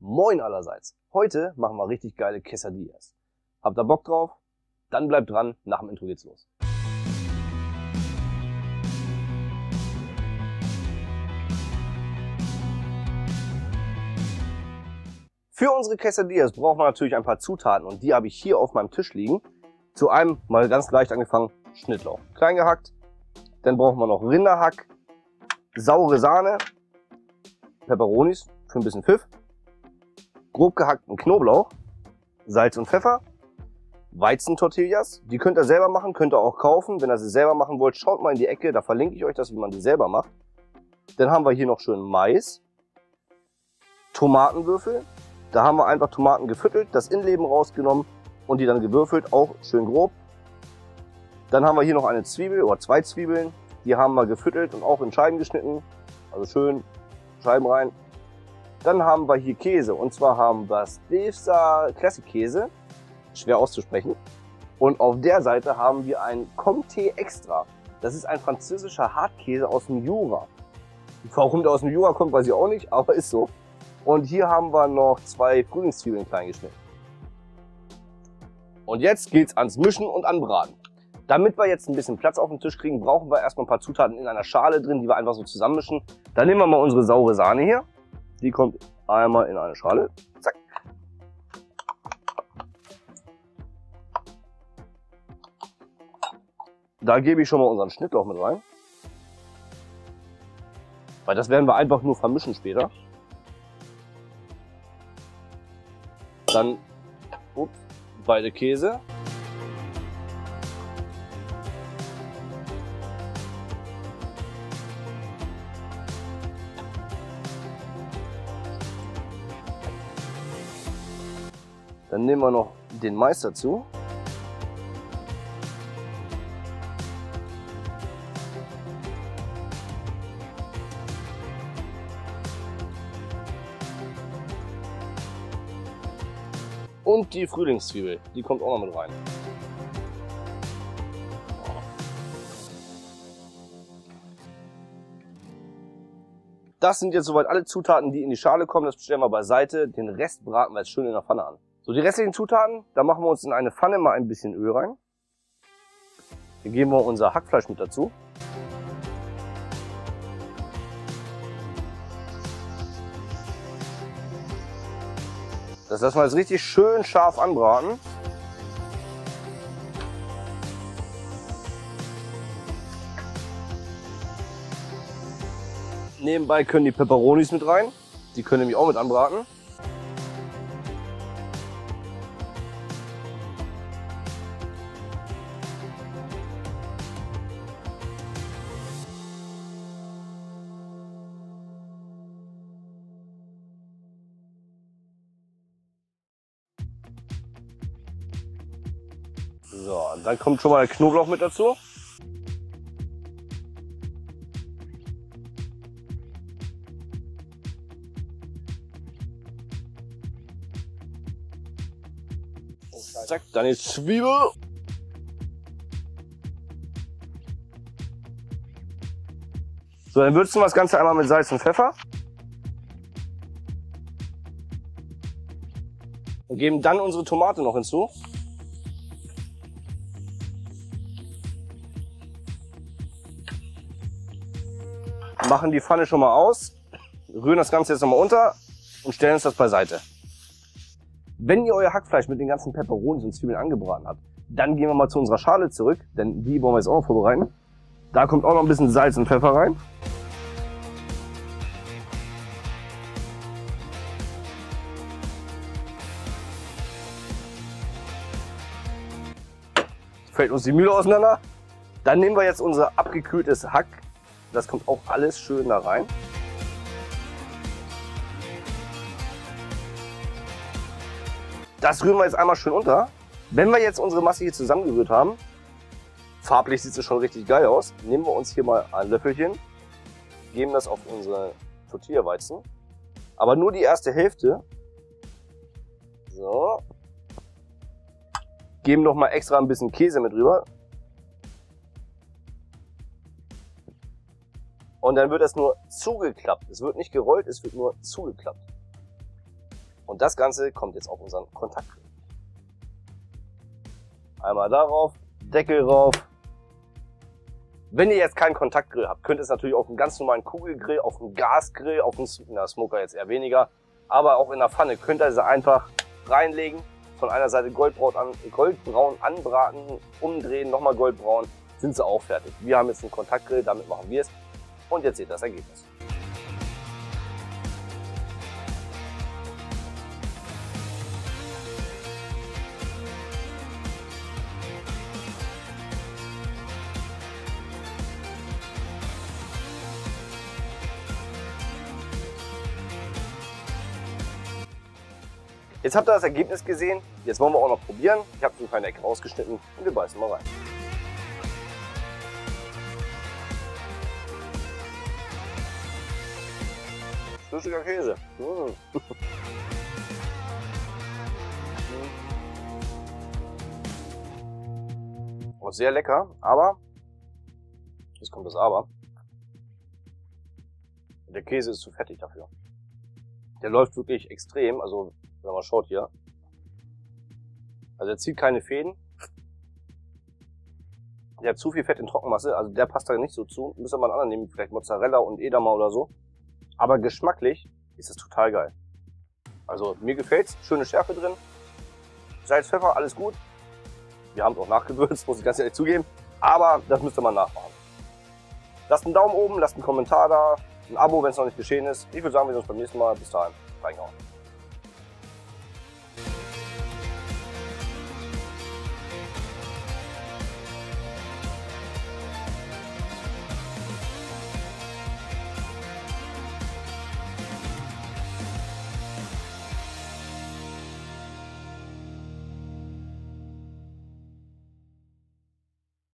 Moin allerseits. Heute machen wir richtig geile Quesadillas. Habt ihr Bock drauf? Dann bleibt dran, nach dem Intro geht's los. Für unsere Quesadillas brauchen wir natürlich ein paar Zutaten und die habe ich hier auf meinem Tisch liegen. Zu einem mal ganz leicht angefangen Schnittlauch, klein gehackt. Dann brauchen wir noch Rinderhack, saure Sahne, Peperonis für ein bisschen Pfiff, grob gehackten Knoblauch, Salz und Pfeffer, Weizentortillas. Die könnt ihr selber machen, könnt ihr auch kaufen. Wenn ihr sie selber machen wollt, schaut mal in die Ecke, da verlinke ich euch das, wie man die selber macht. Dann haben wir hier noch schön Mais, Tomatenwürfel. Da haben wir einfach Tomaten gefüttelt, das Innenleben rausgenommen und die dann gewürfelt, auch schön grob. Dann haben wir hier noch eine Zwiebel oder zwei Zwiebeln. Die haben wir gefüttelt und auch in Scheiben geschnitten. Also schön Scheiben rein. Dann haben wir hier Käse. Und zwar haben wir Stevsa Classic Käse. Schwer auszusprechen. Und auf der Seite haben wir ein Comté Extra. Das ist ein französischer Hartkäse aus dem Jura. Warum der aus dem Jura kommt, weiß ich auch nicht, aber ist so. Und hier haben wir noch zwei Frühlingszwiebeln klein geschnitten. Und jetzt geht's ans Mischen und anbraten. Damit wir jetzt ein bisschen Platz auf dem Tisch kriegen, brauchen wir erstmal ein paar Zutaten in einer Schale drin, die wir einfach so zusammenmischen. Dann nehmen wir mal unsere saure Sahne hier. Die kommt einmal in eine Schale. Zack. Da gebe ich schon mal unseren Schnittlauch mit rein. Weil das werden wir einfach nur vermischen später. Dann ups, beide Käse. Dann nehmen wir noch den Mais dazu. Und die Frühlingszwiebel, die kommt auch noch mit rein. Das sind jetzt soweit alle Zutaten, die in die Schale kommen. Das stellen wir beiseite. Den Rest braten wir jetzt schön in der Pfanne an. So, die restlichen Zutaten, da machen wir uns in eine Pfanne mal ein bisschen Öl rein. Hier geben wir unser Hackfleisch mit dazu. Das lassen wir jetzt richtig schön scharf anbraten. Nebenbei können die Peperonis mit rein. Die können nämlich auch mit anbraten. So, dann kommt schon mal der Knoblauch mit dazu. Zack, dann die Zwiebel. So, dann würzen wir das Ganze einmal mit Salz und Pfeffer. Und geben dann unsere Tomate noch hinzu. Machen die Pfanne schon mal aus, rühren das Ganze jetzt nochmal unter und stellen uns das beiseite. Wenn ihr euer Hackfleisch mit den ganzen Peperonis und Zwiebeln angebraten habt, dann gehen wir mal zu unserer Schale zurück, denn die wollen wir jetzt auch noch vorbereiten. Da kommt auch noch ein bisschen Salz und Pfeffer rein. Fällt uns die Mühle auseinander. Dann nehmen wir jetzt unser abgekühltes Hack das kommt auch alles schön da rein. Das rühren wir jetzt einmal schön unter. Wenn wir jetzt unsere Masse hier zusammengerührt haben, farblich sieht es schon richtig geil aus, nehmen wir uns hier mal ein Löffelchen, geben das auf unsere Tortilla-Weizen, aber nur die erste Hälfte. So. Geben noch mal extra ein bisschen Käse mit rüber, Und dann wird das nur zugeklappt. Es wird nicht gerollt, es wird nur zugeklappt. Und das Ganze kommt jetzt auf unseren Kontaktgrill. Einmal darauf, Deckel rauf. Wenn ihr jetzt keinen Kontaktgrill habt, könnt ihr es natürlich auf einem ganz normalen Kugelgrill, auf einem Gasgrill, auf einem Smoker jetzt eher weniger, aber auch in der Pfanne könnt ihr sie einfach reinlegen, von einer Seite goldbraun, an, goldbraun anbraten, umdrehen, nochmal goldbraun, sind sie auch fertig. Wir haben jetzt einen Kontaktgrill, damit machen wir es. Und jetzt seht ihr das Ergebnis. Jetzt habt ihr das Ergebnis gesehen. Jetzt wollen wir auch noch probieren. Ich habe eine kleine Ecke rausgeschnitten und wir beißen mal rein. Flüssiger Käse. Mmh. Auch sehr lecker, aber, jetzt kommt das Aber, der Käse ist zu fettig dafür. Der läuft wirklich extrem, also wenn man schaut hier. Also er zieht keine Fäden. Der hat zu viel Fett in Trockenmasse, also der passt da nicht so zu. Müsste man einen anderen nehmen, vielleicht Mozzarella und Edamer oder so. Aber geschmacklich ist es total geil. Also mir gefällt's, schöne Schärfe drin. Salz, Pfeffer, alles gut. Wir haben es auch nachgewürzt, muss ich ganz ehrlich zugeben. Aber das müsste man nachmachen. Lasst einen Daumen oben, lasst einen Kommentar da, ein Abo, wenn es noch nicht geschehen ist. Ich würde sagen, wir sehen uns beim nächsten Mal. Bis dahin, reingehauen.